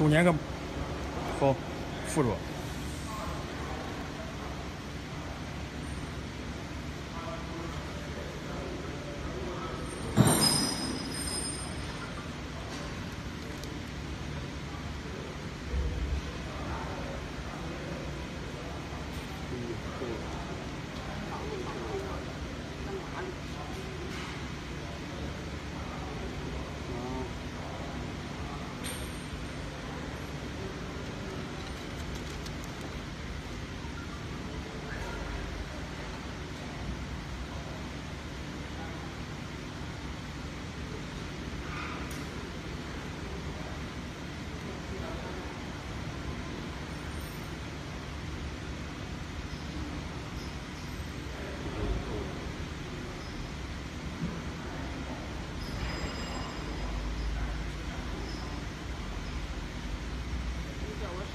中间个好扶住。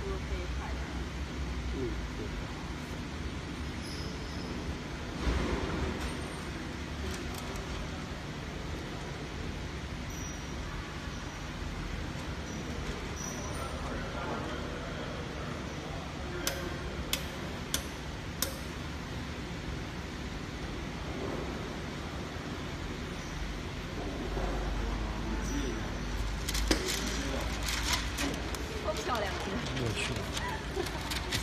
漂亮！我去，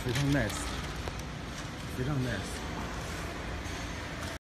非常 nice，非常 nice。